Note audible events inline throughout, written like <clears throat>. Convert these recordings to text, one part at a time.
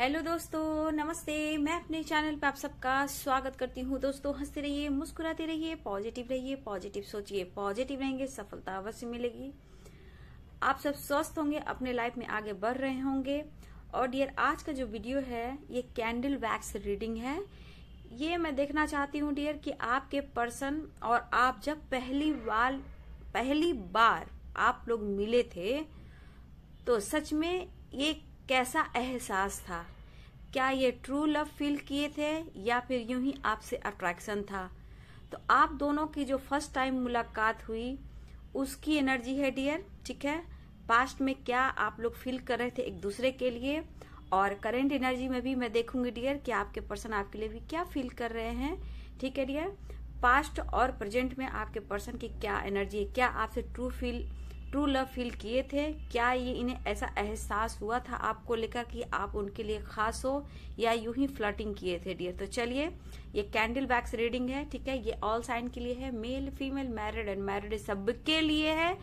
Hello दोस्तों, नमस्ते। मैं अपने चैनल पे आप सबका स्वागत करती हूँ। दोस्तों, हँसते रहिए, मुस्कुराते रहिए, पॉजिटिव रहिए, पॉजिटिव सोचिए, पॉजिटिव रहेंगे, सफलता अवश्य मिलेगी। आप सब स्वस्थ होंगे, अपने लाइफ में आगे बढ़ रहे होंगे। और डियर, आज का जो वीडियो है, ये कैंडल वैक्स रीडिंग है। ये मैं देखना चाहती हूँ डियर कि आपके पर्सन और आप जब पहली बार पहली बार आप लोग मिले थे तो सच में ये कैसा एहसास था? क्या ये ट्रू लव फील किए थे या फिर यूँ ही आपसे अट्रैक्शन था? तो आप दोनों की जो फ़र्स्ट टाइम मुलाकात हुई, उसकी एनर्जी है डियर ठीक है? पास्ट में क्या आप लोग फील कर रहे थे एक दूसरे के लिए? और करेंट एनर्जी में भी मैं देखूँगी डियर कि आपके पर्सन आपके लिए भी क्या फील कर रहे हैं, ठीक है डियर पास्ट और प्रेजेंट में आपके पर्सन की क्या एनर्जी है? क्या आपसे true feel true love feel किए थे? क्या ये इन्हें ऐसा एहसास हुआ था आपको लेकर कि आप उनके लिए खास हो या यूँ ही फ्लटिंग किए थे डियर तो चलिए, ये कैंडल वैक्स रीडिंग है, ठीक है? ये ऑल साइन के लिए है male female married and married सबके लिए है।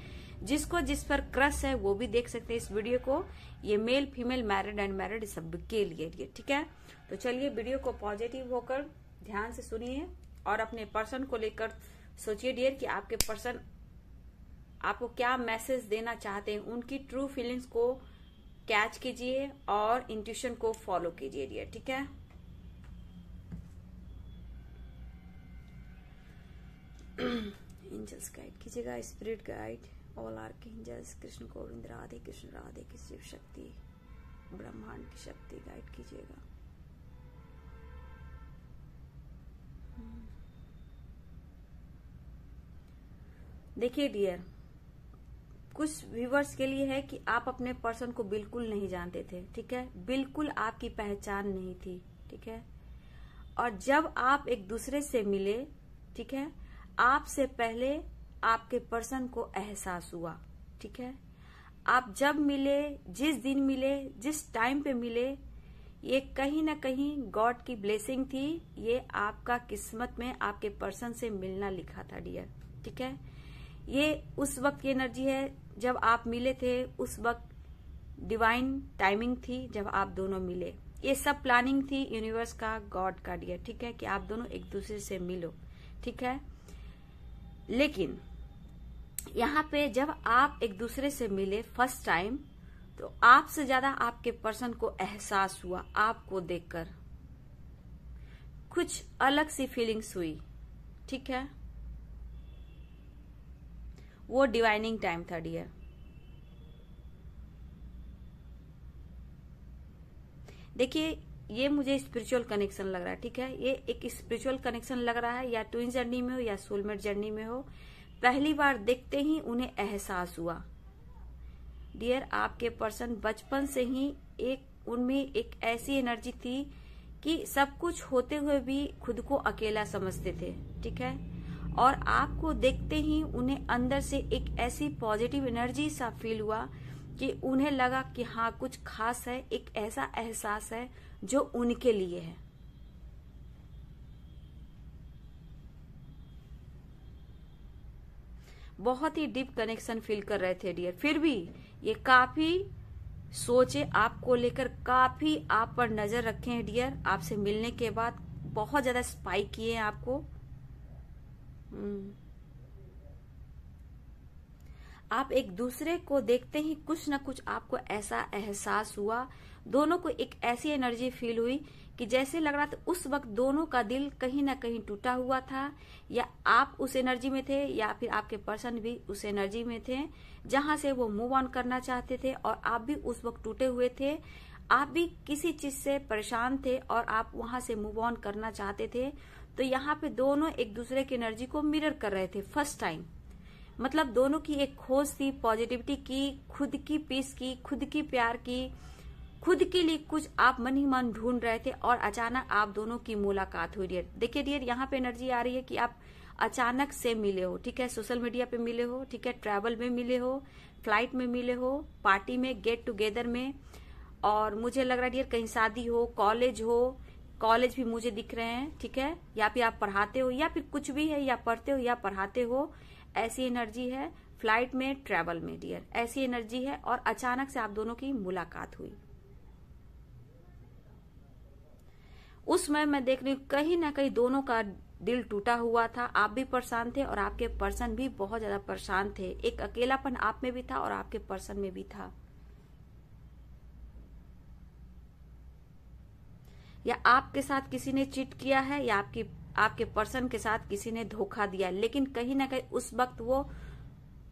जिसको जिस पर क्रश है, वो भी देख सकते हैं इस वीडियो को। ये male female married and married सबके लिए डियर ठीक है? तो चलिए वीडियो को पॉजिटिव होकर ध्यान से सुनिए और अपने पर्सन को लेकर सोचिए डियर कि आपके पर्सन आपको क्या मैसेज देना चाहते हैं, उनकी ट्रू फीलिंग्स को कैच कीजिए और इंट्यूशन को फॉलो कीजिए डियर ठीक है? <clears throat> एंजल्स गाइड कीजिएगा स्पिरिट गाइड ऑल आर के एंजल्स कृष्ण गोविंद, राधे कृष्ण, राधे की शिव शक्ति, ब्रह्मांड की शक्ति गाइड कीजिएगा। देखिए डियर कुछ व्यूवर्स के लिए है कि आप अपने पर्सन को बिल्कुल नहीं जानते थे, ठीक है? बिल्कुल आपकी पहचान नहीं थी, ठीक है? और जब आप एक दूसरे से मिले, ठीक है? आपसे पहले आपके पर्सन को एहसास हुआ, ठीक है? आप जब मिले, जिस दिन मिले, जिस टाइम पे मिले, ये कहीं ना कहीं गॉड की ब्लेसिंग थी, ये आपका किस्मत में आपके पर्सन से मिलना लिखा था डियर ठीक है? ये उस वक्त की एनर्जी है जब आप मिले थे, उस वक्त डिवाइन टाइमिंग थी जब आप दोनों मिले। ये सब प्लानिंग थी यूनिवर्स का गॉड का डियर ठीक है कि आप दोनों एक दूसरे से मिलो। ठीक है? लेकिन यहाँ पे जब आप एक दूसरे से मिले फ़र्स्ट टाइम तो आपसे ज़्यादा आपके पर्सन को एहसास हुआ, आपको देखकर। कुछ अलग सी फीलिंग्स हुई। ठीक है? वो डिवाइनिंग टाइम था डियर देखिए, ये मुझे स्पिरिचुअल कनेक्शन लग रहा है, ठीक है? ये एक स्पिरिचुअल कनेक्शन लग रहा है, या ट्विन जर्नी में हो, या सोलमेट जर्नी में हो। पहली बार देखते ही उन्हें एहसास हुआ। डियर आपके पर्सन बचपन से ही एक, उनमें एक ऐसी एनर्जी थी कि सब कुछ होते हुए भी खुद को अकेला समझते थे, ठीक है? और आपको देखते ही उन्हें अंदर से एक ऐसी पॉजिटिव एनर्जी सा फील हुआ कि उन्हें लगा कि हाँ कुछ खास है, एक ऐसा एहसास है जो उनके लिए है। बहुत ही डीप कनेक्शन फील कर रहे थे डियर फिर भी ये काफ़ी सोचे, आपको लेकर काफ़ी आप पर नज़र रखे हैं डियर आपसे मिलने के बाद बहुत ज़्यादा स्पाइक किए हैं आपको। आप एक दूसरे को देखते ही कुछ न कुछ आपको ऐसा एहसास हुआ, दोनों को एक ऐसी एनर्जी फील हुई कि जैसे लग रहा था उस वक्त दोनों का दिल कहीं ना कहीं टूटा हुआ था, या आप उस एनर्जी में थे, या फिर आपके पर्सन भी उस एनर्जी में थे, जहाँ से वो मूव ऑन करना चाहते थे और आप भी उस वक्त टूटे हुए थे। आप भी किसी चीज़ से परेशान थे और आप वहाँ से मूव ऑन करना चाहते थे। तो यहाँ पे दोनों एक दूसरे की एनर्जी को मिरर कर रहे थे फ़र्स्ट टाइम मतलब दोनों की एक खोज थी पॉजिटिविटी की, खुद की पीस की, खुद की प्यार की, खुद के लिए कुछ आप मन ही मन ढूंढ रहे थे और अचानक आप दोनों की मुलाकात हुई। डियर देखिए डियर यहाँ पे एनर्जी आ रही है कि आप अचानक से मिले हो, ठीक है? सोशल मीडिया पे मिले हो, ठीक है? ट्रैवल में मिले हो फ़्लाइट में मिले हो पार्टी में गेट टुगेदर में, और मुझे लग रहा है डियर कहीं शादी हो कॉलेज हो कॉलेज भी मुझे दिख रहे हैं, ठीक है? या फिर आप पढ़ाते हो, या फिर कुछ भी है, या पढ़ते हो, या पढ़ाते हो, ऐसी एनर्जी है, फ़्लाइट में, ट्रेवल में, डियर। ऐसी एनर्जी है और अचानक से आप दोनों की मुलाकात हुई। उस समय मैं देख रही हूँ कहीं ना कहीं दोनों का दिल टूटा हुआ था। आप भी परेशान थे और आपके पर्सन भी बहुत ज़्यादा परेशान थे। एक अकेलापन आप में भी था और आपके पर्सन में भी था। या आपके साथ किसी ने चिट किया है या आपकी, आपके पर्सन के साथ किसी ने धोखा दिया लेकिन कहीं ना कहीं उस वक्त वो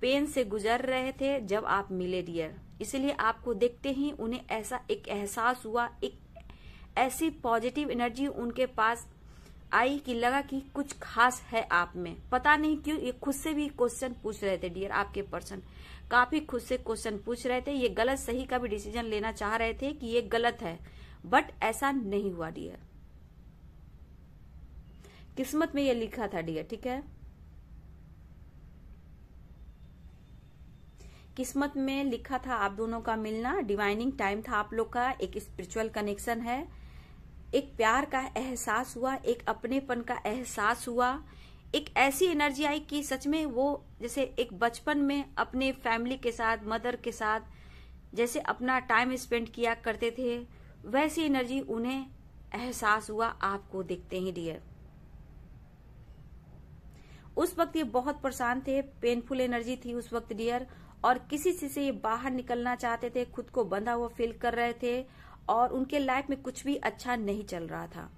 पेन से गुजर रहे थे जब आप मिले डियर। इसलिए आपको देखते ही उन्हें ऐसा एक एहसास हुआ, एक ऐसी पॉजिटिव एनर्जी उनके पास आई कि लगा कि कुछ खास है आप में। पता नहीं क्यों ये खुद से भी क्वेश्चन पूछ रहे थे डियर, आपके पर्सन। काफ़ी खुद से क्वेश्चन पूछ रहे थे। ये गलत, सही का भी डिसीज़न लेना चाह रहे थे कि ये गलत है। बट ऐसा नहीं हुआ डियर किस्मत में ये लिखा था डियर ठीक है? किस्मत में लिखा था आप दोनों का मिलना डिवाइनिंग टाइम था आप लोग का, एक स्पिरिचुअल कनेक्शन है, एक प्यार का एहसास हुआ, एक अपनेपन का एहसास हुआ, एक ऐसी एनर्जी आई कि सच में वो, जैसे एक बचपन में अपने फैमिली के साथ मदर के साथ, जैसे अपना टाइम स्पेंड किया करते थे वैसी एनर्जी, उन्हें एहसास हुआ, आपको देखते ही डियर उस वक्त ये बहुत परेशान थे पेनफुल एनर्जी थी उस वक्त डियर और किसी चीज़ से ये बाहर निकलना चाहते थे, खुद को बंधा हुआ फील कर रहे थे, और उनके लाइफ में कुछ भी अच्छा नहीं चल रहा था।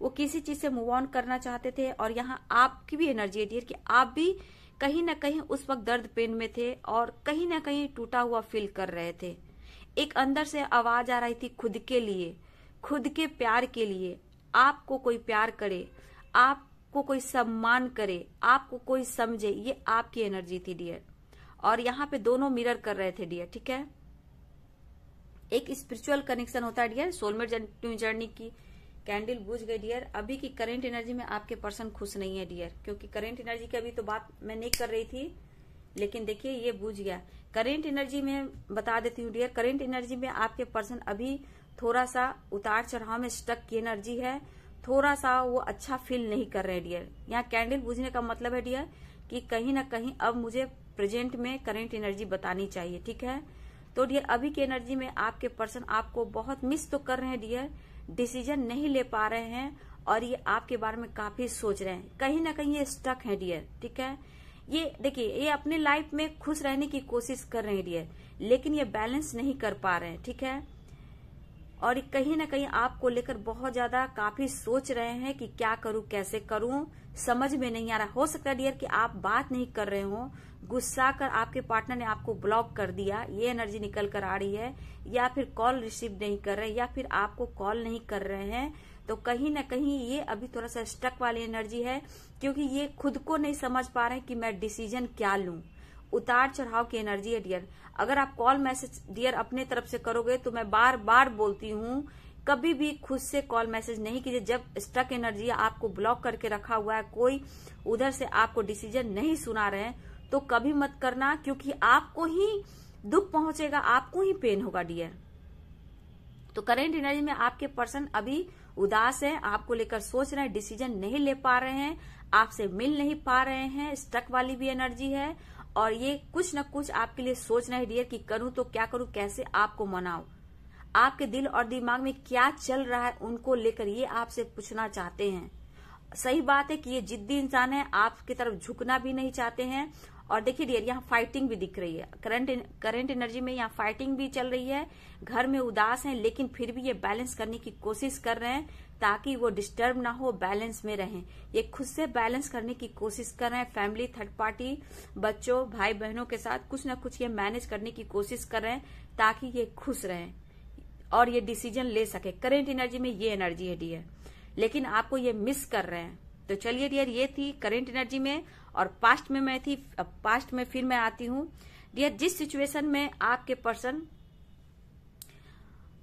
वो किसी चीज़ से मूव ऑन करना चाहते थे, और यहाँ आपकी भी एनर्जी है डियर कि आप भी कहीं ना कहीं उस वक्त दर्द पेन में थे, और कहीं ना कहीं टूटा हुआ फील कर रहे थे। एक अंदर से आवाज़ आ रही थी खुद के लिए, खुद के प्यार के लिए। आपको कोई प्यार करे, आपको कोई सम्मान करे, आपको कोई समझे, ये आपकी एनर्जी थी डियर। और यहाँ पे दोनों मिरर कर रहे थे डियर, ठीक है? एक स्पिरिचुअल कनेक्शन होता है डियर सोलमेट जर्नी की। कैंडल बुझ गई डियर। अभी की करंट एनर्जी में आपके पर्सन खुश नहीं है डियर, क्योंकि करंट एनर्जी की अभी तो बात मैं नहीं कर रही थी। लेकिन देखिए, ये बुझ गया। करेंट एनर्जी में बता देती हूँ डियर करेंट एनर्जी में आपके पर्सन अभी थोड़ा सा उतार चढ़ाव में स्टक की एनर्जी है। थोड़ा सा वो अच्छा फील नहीं कर रहे डियर यहाँ कैंडल बुझने का मतलब है डियर कि कहीं ना कहीं अब मुझे प्रेजेंट में करेंट एनर्जी बतानी चाहिए, ठीक है? तो डियर अभी की एनर्जी में आपके पर्सन आपको बहुत मिस तो कर रहे हैं डियर डिसीज़न नहीं ले पा रहे हैं और ये आपके बारे में काफ़ी सोच रहे हैं। कहीं ना कहीं ये स्टक है डियर ठीक है? ये, देखिए, ये अपने लाइफ में खुश रहने की कोशिश कर रहे हैं डियर लेकिन ये बैलेंस नहीं कर पा रहे हैं, ठीक है? और कहीं ना कहीं आपको लेकर बहुत ज़्यादा काफ़ी सोच रहे हैं कि क्या करूँ, कैसे करूँ, समझ में नहीं आ रहा। हो सकता डियर कि आप बात नहीं कर रहे हो गुस्सा कर आपके पार्टनर ने आपको ब्लॉक कर दिया, ये एनर्जी निकल कर आ रही है, या फिर कॉल रिसीव नहीं कर रहे, या फिर आपको कॉल नहीं कर रहे हैं तो कहीं ना कहीं ये अभी थोड़ा सा स्टक वाली एनर्जी है, क्योंकि ये खुद को नहीं समझ पा रहे कि मैं डिसीज़न क्या लूँ। उतार चढ़ाव की एनर्जी है डियर अगर आप कॉल मैसेज डियर अपने तरफ़ से करोगे तो मैं बार बार बोलती हूँ, कभी भी खुद से कॉल मैसेज नहीं कीजिए, जब स्टक एनर्जी आपको ब्लॉक करके रखा हुआ है, कोई उधर से आपको डिसीज़न नहीं सुना रहे हैं तो कभी मत करना, क्योंकि आपको ही दुख पहुंचेगा, आपको ही पेन होगा डियर तो करेंट एनर्जी में आपके पर्सन अभी उदास है, आपको लेकर सोच रहे हैं डिसीज़न नहीं ले पा रहे हैं, आपसे मिल नहीं पा रहे हैं स्टक वाली भी एनर्जी है, और ये कुछ न कुछ आपके लिए सोच रहे हैं डियर कि करूँ तो क्या करूँ, कैसे आपको मनाओ आपके दिल और दिमाग में क्या चल रहा है, उनको लेकर ये आपसे पूछना चाहते हैं। सही बात है कि ये जिद्दी इंसान है, आपकी तरफ़ झुकना भी नहीं चाहते हैं और देखिए डियर यहाँ फाइटिंग भी दिख रही है। करंट करंट एनर्जी में यहाँ फाइटिंग भी चल रही है। घर में उदास है, लेकिन फिर भी ये बैलेंस करने की कोशिश कर रहे हैं ताकि वो डिस्टर्ब ना हो बैलेंस में रहें। ये खुद से बैलेंस करने की कोशिश कर रहे हैं फैमिली थर्ड पार्टी बच्चों, भाई बहनों के साथ कुछ ना कुछ ये मैनेज करने की कोशिश कर रहे हैं ताकि ये खुश रहें और ये डिसीज़न ले सके। करेंट एनर्जी में ये एनर्जी है डियर लेकिन आपको ये मिस कर रहे हैं। तो चलिए डियर, ये थी करेंट एनर्जी में और पास्ट में मैं थी पास्ट में फिर मैं आती हूँ। डियर, जिस सिचुएशन में आपके पर्सन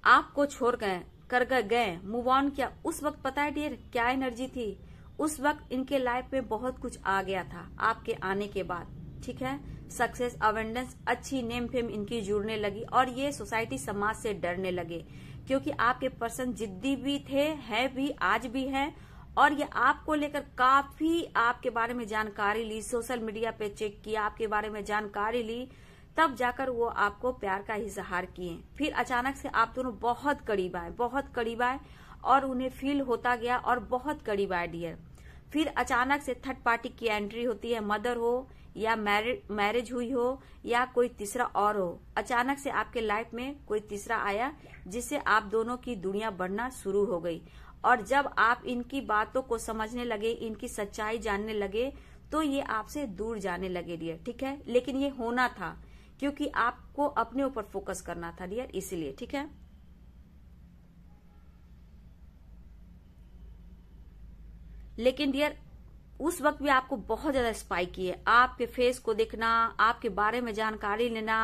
आपको छोड़ गए, कर गए मूव ऑन किया, उस वक्त पता है डियर, क्या एनर्जी थी? उस वक्त इनके लाइफ में बहुत कुछ आ गया था, आपके आने के बाद, ठीक है? सक्सेस अवेंडेंस अच्छी नेम फेम इनकी जुड़ने लगी और ये सोसाइटी समाज से डरने लगे, क्योंकि आपके पर्सन जिद्दी भी थे, है भी, आज भी है और ये आपको लेकर काफ़ी आपके बारे में जानकारी ली, सोशल मीडिया पे चेक किया, आपके बारे में जानकारी ली, तब जाकर वो आपको प्यार का इजहार किए। फिर अचानक से आप दोनों बहुत करीब आए, बहुत करीब आए और उन्हें फील होता गया और बहुत करीब आए डियर फिर अचानक से थर्ड पार्टी की एंट्री होती है मदर हो या मैरिज हुई हो या कोई तीसरा और हो। अचानक से आपके लाइफ में कोई तीसरा आया, जिससे आप दोनों की दुनिया बढ़ना शुरू हो गई। और जब आप इनकी बातों को समझने लगे, इनकी सच्चाई जानने लगे तो ये आपसे दूर जाने लगे डियर ठीक है? लेकिन ये होना था, क्योंकि आपको अपने ऊपर फोकस करना था डियर इसीलिए, ठीक है? लेकिन डियर उस वक्त भी आपको बहुत ज़्यादा स्पाइक किए। आपके फेस को देखना, आपके बारे में जानकारी लेना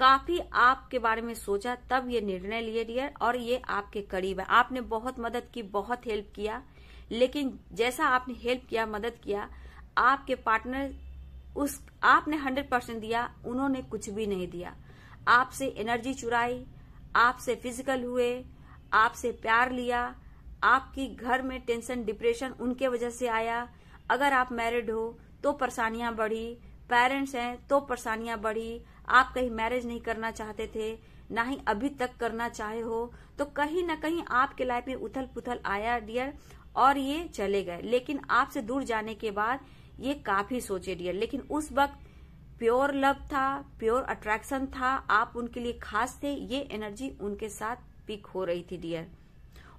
काफ़ी आपके बारे में सोचा, तब ये निर्णय लिए डियर और ये आपके करीब है। आपने बहुत मदद की, बहुत हेल्प किया, लेकिन जैसा आपने हेल्प किया, मदद किया, आपके पार्टनर उस, आपने हंड्रेड परसेंट दिया, उन्होंने कुछ भी नहीं दिया। आपसे एनर्जी चुराई, आपसे फ़िज़िकल हुए, आपसे प्यार लिया, आपकी घर में टेंशन, डिप्रेशन उनके वजह से आया। अगर आप मैरिड हो तो परेशानियाँ बढ़ी, पेरेंट्स हैं तो परेशानियाँ बढ़ी आप कहीं मैरिज नहीं करना चाहते थे, ना ही अभी तक करना चाहे हो तो कहीं ना कहीं आपके लाइफ में उथल पुथल आया डियर और ये चले गए। लेकिन आपसे दूर जाने के बाद ये काफ़ी सोचे डियर लेकिन उस वक्त प्योर लव था प्योर अट्रैक्शन था, आप उनके लिए खास थे, ये एनर्जी उनके साथ पिक हो रही थी डियर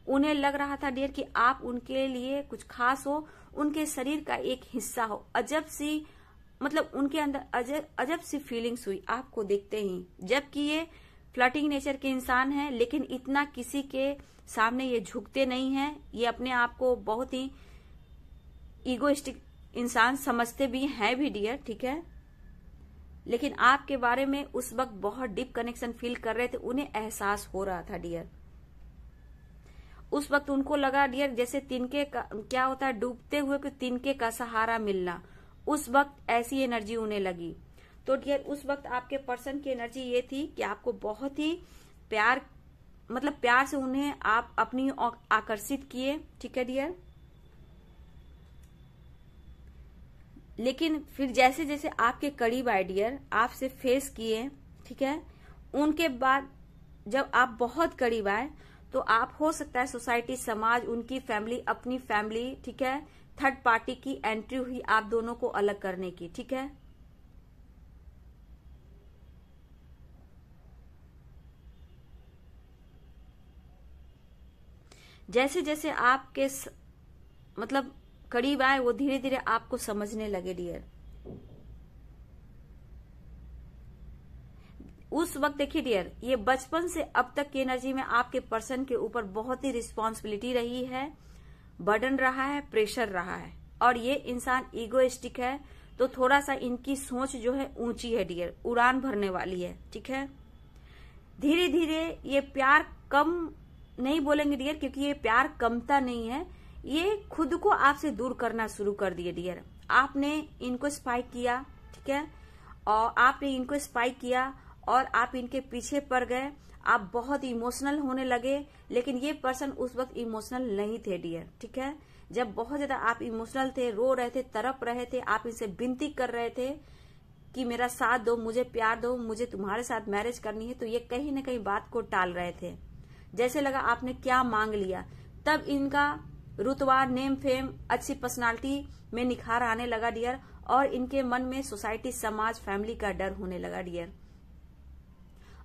उन्हें लग रहा था डियर कि आप उनके लिए कुछ खास हो, उनके शरीर का एक हिस्सा हो। अजब सी मतलब उनके अंदर अजब अजब सी फीलिंग्स हुई। आपको देखते ही। जबकि ये फ्लटिंग नेचर के इंसान हैं, लेकिन इतना किसी के सामने ये झुकते नहीं हैं। ये अपने आप को बहुत ही ईगोइस्टिक इंसान समझते भी हैं भी डियर ठीक है? लेकिन आपके बारे में उस वक्त बहुत डीप कनेक्शन फील कर रहे थे, उन्हें एहसास हो रहा था डियर उस वक्त उनको लगा डियर जैसे तिनके का, क्या होता है, डूबते हुए तिनके का सहारा मिलना। उस वक्त ऐसी एनर्जी उन्हें लगी। तो डियर उस वक्त आपके पर्सन की एनर्जी ये थी कि आपको बहुत ही प्यार मतलब प्यार से उन्हें आप अपनी आकर्षित किए, ठीक है डियर? लेकिन फिर जैसे जैसे आपके करीब आए डियर, आपसे फेस किए, ठीक है? उनके बाद जब आप बहुत करीब आए तो आप, हो सकता है सोसाइटी, समाज, उनकी फैमिली, अपनी फैमिली, ठीक है? थर्ड पार्टी की एंट्री हुई आप दोनों को अलग करने की ठीक है? जैसे जैसे आपके स, मतलब करीब आए वो धीरे धीरे आपको समझने लगे डियर उस वक्त देखिए डियर ये बचपन से अब तक की एनर्जी में आपके पर्सन के ऊपर बहुत ही रिस्पॉन्सिबिलिटी रही है। बर्डन रहा है प्रेशर रहा है। और ये इंसान ईगोइस्टिक है तो थोड़ा सा इनकी सोच जो है ऊँची है डियर उड़ान भरने वाली है, ठीक है? धीरे धीरे ये प्यार कम नहीं बोलेंगे डियर क्योंकि ये प्यार कमता नहीं है। ये खुद को आपसे दूर करना शुरू कर दिए डियर आपने इनको स्पाइक किया, ठीक है? और आपने इनको स्पाइक किया और आप इनके पीछे पड़ गए। आप बहुत इमोशनल होने लगे। लेकिन ये पर्सन उस वक्त इमोशनल नहीं थे डियर ठीक है? जब बहुत ज़्यादा आप इमोशनल थे, रो रहे थे तरप रहे थे, आप इनसे विनती कर रहे थे कि मेरा साथ दो, मुझे प्यार दो, मुझे तुम्हारे साथ मैरिज करनी है तो ये कहीं ना कहीं बात को टाल रहे थे। जैसे लगा आपने क्या मांग लिया। तब इनका रुतवा नेम फेम अच्छी पर्सनालिटी में निखार आने लगा डियर और इनके मन में सोसाइटी समाज फैमिली का डर होने लगा डियर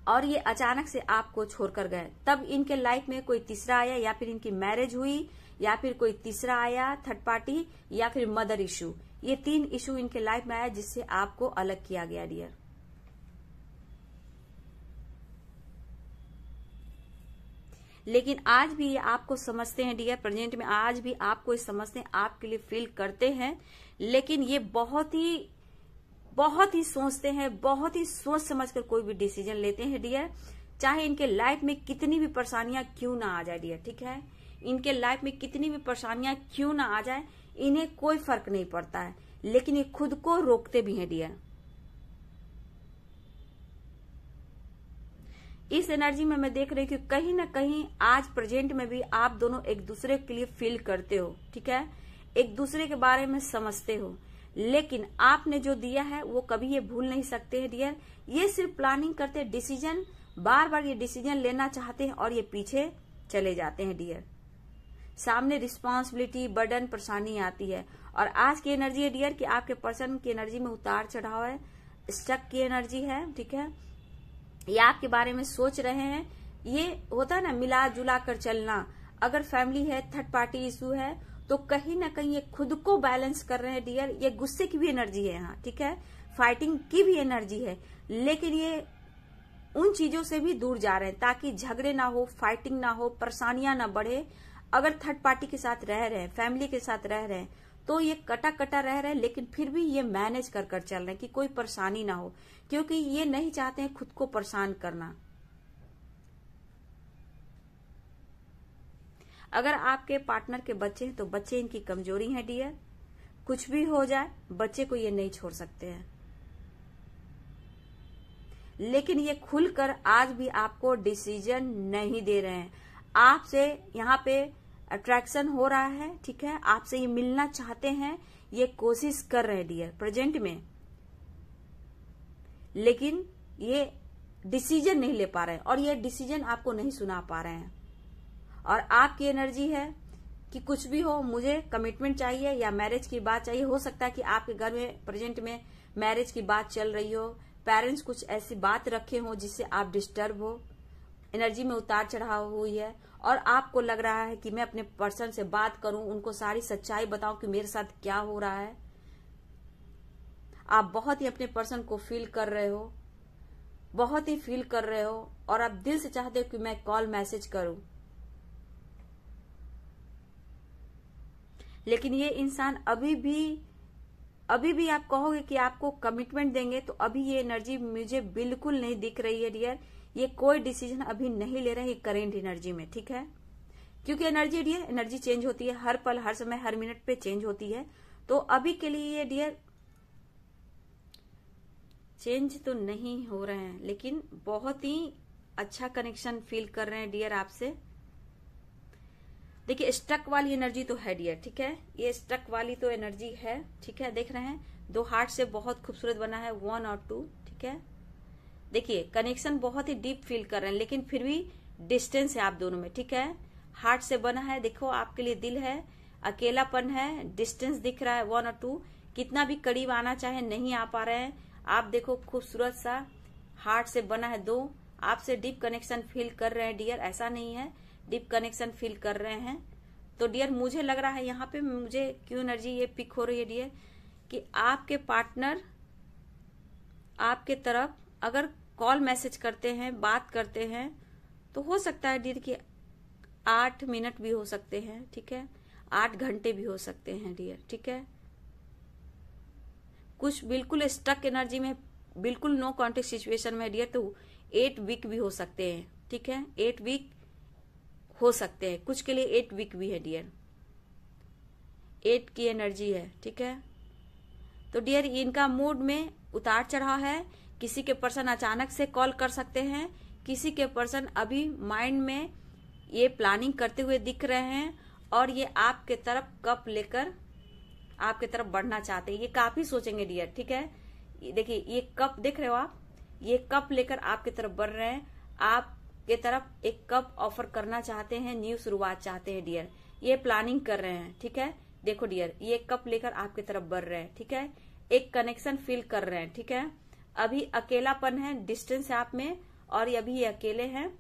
और ये अचानक से आपको छोड़कर गए। तब इनके लाइफ में कोई तीसरा आया, या फिर इनकी मैरिज हुई, या फिर कोई तीसरा आया थर्ड पार्टी या फिर मदर इशू ये तीन इशू इनके लाइफ में आया, जिससे आपको अलग किया गया डियर लेकिन आज भी ये आपको समझते हैं डियर प्रेजेंट में आज भी आपको समझते हैं, आपके लिए फील करते हैं। लेकिन ये बहुत ही बहुत ही सोचते हैं, बहुत ही सोच समझ कर कोई भी डिसीज़न लेते हैं डियर चाहे इनके लाइफ में कितनी भी परेशानियाँ क्यों ना आ जाए डियर ठीक है? इनके लाइफ में कितनी भी परेशानियाँ क्यों ना आ जाए, इन्हें कोई फ़र्क नहीं पड़ता है। लेकिन ये खुद को रोकते भी हैं डियर इस एनर्जी में मैं देख रही हूँ कि कहीं ना कहीं आज प्रेजेंट में भी आप दोनों एक दूसरे के लिए फील करते हो, ठीक है? एक दूसरे के बारे में समझते हो। लेकिन आपने जो दिया है, वो कभी ये भूल नहीं सकते हैं डियर ये सिर्फ़ प्लानिंग करते डिसीज़न बार बार ये डिसीज़न लेना चाहते हैं और ये पीछे चले जाते हैं डियर सामने रिस्पॉन्सिबिलिटी बर्डन परेशानी आती है। और आज की एनर्जी है डियर कि आपके पर्सन की एनर्जी में उतार चढ़ाव है स्टक की एनर्जी है, ठीक है? ये आपके बारे में सोच रहे हैं। ये होता है ना मिला जुला कर चलना। अगर फैमिली है थर्ड पार्टी इशू है तो कहीं ना कहीं ये खुद को बैलेंस कर रहे हैं डियर ये गुस्से की भी एनर्जी है यहाँ, ठीक है? फाइटिंग की भी एनर्जी है। लेकिन ये उन चीज़ों से भी दूर जा रहे हैं, ताकि झगड़े ना हो फाइटिंग ना हो, परेशानियाँ ना बढ़े। अगर थर्ड पार्टी के साथ रह रहे हैं फैमिली के साथ रह रहे हैं तो ये कटा कटा रह रहे हैं, लेकिन फिर भी ये मैनेज कर कर चल रहे हैं कि कोई परेशानी ना हो। क्योंकि ये नहीं चाहते हैं खुद को परेशान करना। अगर आपके पार्टनर के बच्चे हैं तो बच्चे इनकी कमज़ोरी है डियर कुछ भी हो जाए, बच्चे को ये नहीं छोड़ सकते हैं। लेकिन ये खुलकर आज भी आपको डिसीज़न नहीं दे रहे हैं। आपसे यहाँ पे अट्रैक्शन हो रहा है, ठीक है? आपसे ये मिलना चाहते हैं, ये कोशिश कर रहे हैं डियर प्रेजेंट में। लेकिन ये डिसीज़न नहीं ले पा रहे हैं और ये डिसीज़न आपको नहीं सुना पा रहे हैं। और आपकी एनर्जी है कि कुछ भी हो, मुझे कमिटमेंट चाहिए या मैरिज की बात चाहिए, हो सकता है कि आपके घर में प्रेजेंट में मैरिज की बात चल रही हो। पेरेंट्स कुछ ऐसी बात रखे हो जिससे आप डिस्टर्ब हो। एनर्जी में उतार चढ़ाव हुई है और आपको लग रहा है कि मैं अपने पर्सन से बात करूँ, उनको सारी सच्चाई बताऊँ कि मेरे साथ क्या हो रहा है। आप बहुत ही अपने पर्सन को फील कर रहे हो, बहुत ही फील कर रहे हो और आप दिल से चाहते हो कि मैं कॉल मैसेज करूँ। लेकिन ये इंसान अभी भी अभी भी आप कहोगे कि आपको कमिटमेंट देंगे तो अभी ये एनर्जी मुझे बिल्कुल नहीं दिख रही है डियर ये कोई डिसीज़न अभी नहीं ले रहे करेंट एनर्जी में, ठीक है? क्योंकि एनर्जी डियर एनर्जी चेंज होती है, हर पल, हर समय, हर मिनट पे चेंज होती है। तो अभी के लिए ये डियर चेंज तो नहीं हो रहे हैं, लेकिन बहुत ही अच्छा कनेक्शन फील कर रहे हैं डियर आपसे। देखिए स्ट्रक वाली एनर्जी तो है डियर ठीक है? ये स्ट्रक वाली तो एनर्जी है, ठीक है? देख रहे हैं? दो हार्ट से बहुत खूबसूरत बना है वन और टू ठीक है? देखिए कनेक्शन बहुत ही डीप फील कर रहे हैं, लेकिन फिर भी डिस्टेंस है आप दोनों में, ठीक है? हार्ट से बना है, देखो, आपके लिए दिल है, अकेलापन है डिस्टेंस दिख रहा है वन और टू कितना भी करीब आना चाहे, नहीं आ पा रहे हैं। आप देखो, खूबसूरत सा हार्ट से बना है, दो, आपसे डीप कनेक्शन फील कर रहे हैं डियर ऐसा नहीं है। डीप कनेक्शन फील कर रहे हैं। तो डियर, मुझे लग रहा है यहाँ पे मुझे क्यों एनर्जी ये पिक हो रही है डियर, कि आपके पार्टनर, आपके तरफ़ अगर कॉल मैसेज करते हैं, बात करते हैं तो हो सकता है डियर कि आठ मिनट भी हो सकते हैं, ठीक है? आठ घंटे भी हो सकते हैं डियर, ठीक है? कुछ बिल्कुल स्टक एनर्जी में, बिल्कुल नो कॉन्टेक्ट सिचुएशन में डियर तो एट वीक भी हो सकते हैं, ठीक है? एट वीक हो सकते हैं। कुछ के लिए एट वीक भी है डियर एट की एनर्जी है, ठीक है? तो डियर इनका मूड में उतार चढ़ाव है। किसी के पर्सन अचानक से कॉल कर सकते हैं। किसी के पर्सन अभी माइंड में ये प्लानिंग करते हुए दिख रहे हैं और ये आपके तरफ़ कप लेकर आपके तरफ़ बढ़ना चाहते हैं। ये काफ़ी सोचेंगे डियर ठीक है? देखिए, ये कप देख रहे हो आप? ये कप लेकर आपके तरफ़ बढ़ रहे हैं। आप के तरफ़ एक कप ऑफ़र करना चाहते हैं, न्यू शुरुआत चाहते हैं डियर ये प्लानिंग कर रहे हैं, ठीक है? देखो डियर ये कप लेकर आपके तरफ़ बढ़ रहे हैं, ठीक है? एक कनेक्शन फील कर रहे हैं, ठीक है? अभी अकेलापन है डिस्टेंस है आप में, और अभी ये अकेले हैं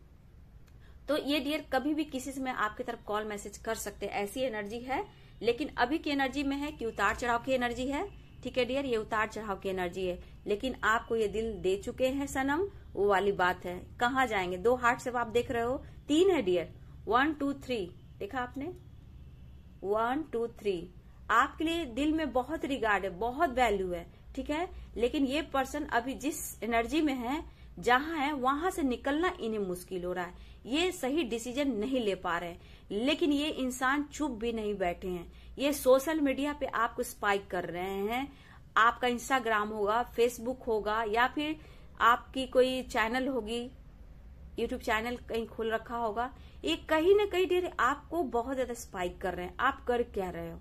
तो ये डियर कभी भी किसी से मैं आपकी तरफ़ कॉल मैसेज कर सकते हैं। ऐसी एनर्जी है, लेकिन अभी की एनर्जी में है कि उतार चढ़ाव की एनर्जी है, ठीक है डियर ये उतार चढ़ाव की एनर्जी है। लेकिन आपको ये दिल दे चुके हैं सनम, वो वाली बात है। कहाँ जाएँगे? दो हार्ट से आप देख रहे हो। तीन है डियर वन टू थ्री देखा आपने? वन टू थ्री आपके लिए दिल में बहुत रिगार्ड है, बहुत वैल्यू है, ठीक है? लेकिन ये पर्सन अभी जिस एनर्जी में है, जहाँ है, वहाँ से निकलना इन्हें मुश्किल हो रहा है। ये सही डिसीज़न नहीं ले पा रहे लेकिन ये इंसान चुप भी नहीं बैठे हैं। ये सोशल मीडिया पे आपको स्पाइक कर रहे हैं। आपका इंस्टाग्राम होगा फेसबुक होगा, या फिर आपकी कोई चैनल होगी यूट्यूब चैनल कहीं खोल रखा होगा, ये कहीं ना कहीं देर आपको बहुत ज़्यादा स्पाइक कर रहे हैं। आप कर क्या रहे हो?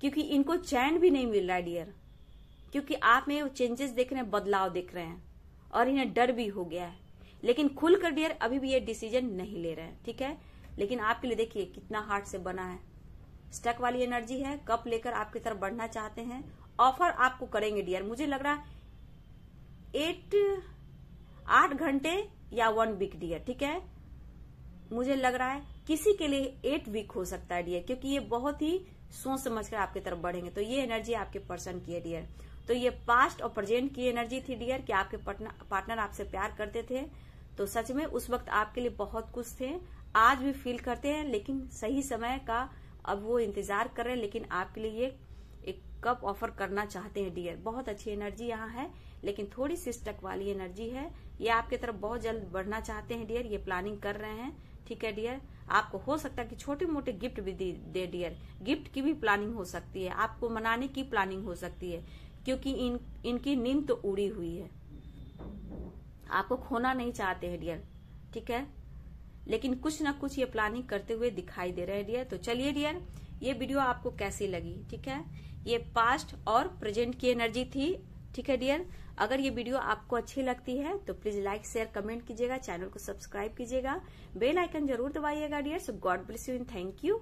क्योंकि इनको चैन भी नहीं मिल रहा है डियर क्योंकि आप में वो चेंजेस देख रहे हैं, बदलाव देख रहे हैं, और इन्हें डर भी हो गया है। लेकिन खुलकर डियर अभी भी ये डिसीज़न नहीं ले रहे हैं, ठीक है? लेकिन आपके लिए देखिए, कितना हार्ड से बना है। स्टक वाली एनर्जी है कप लेकर आपकी तरफ़ बढ़ना चाहते हैं ऑफ़र आपको करेंगे डियर मुझे लग रहा है एट आठ घंटे या वन वीक डियर ठीक है? मुझे लग रहा है किसी के लिए एट वीक हो सकता है डियर क्योंकि ये बहुत ही सोच समझ कर आपकी तरफ़ बढ़ेंगे। तो ये एनर्जी आपके पर्सन की है डियर तो ये पास्ट और प्रेजेंट की एनर्जी थी डियर कि आपके पार्टनर आपसे प्यार करते थे। तो सच में उस वक्त आपके लिए बहुत कुछ थे। आज भी फील करते हैं, लेकिन सही समय का अब वो इंतज़ार कर रहे हैं, लेकिन आपके लिए ये कप ऑफ़र करना चाहते हैं डियर बहुत अच्छी एनर्जी यहाँ है, लेकिन थोड़ी सी स्टक वाली एनर्जी है। ये आपकी तरफ़ बहुत जल्द बढ़ना चाहते हैं डियर ये प्लानिंग कर रहे हैं, ठीक है डियर आपको हो सकता है कि छोटे मोटे गिफ्ट भी दे डियर गिफ्ट की भी प्लानिंग हो सकती है, आपको मनाने की प्लानिंग हो सकती है, क्योंकि इन, इनकी नींद तो उड़ी हुई है। आपको खोना नहीं चाहते हैं डियर ठीक है? लेकिन कुछ ना कुछ ये प्लानिंग करते हुए दिखाई दे रहे हैं डियर तो चलिए डियर ये वीडियो आपको कैसी लगी, ठीक है? ये पास्ट और प्रेजेंट की एनर्जी थी, ठीक है डियर अगर ये वीडियो आपको अच्छी लगती है तो प्लीज़ लाइक शेयर कमेंट कीजिएगा चैनल को सब्सक्राइब कीजिएगा। बेल आइकन ज़रूर दबाइएगा dear so God bless you in thank you